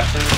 Bye.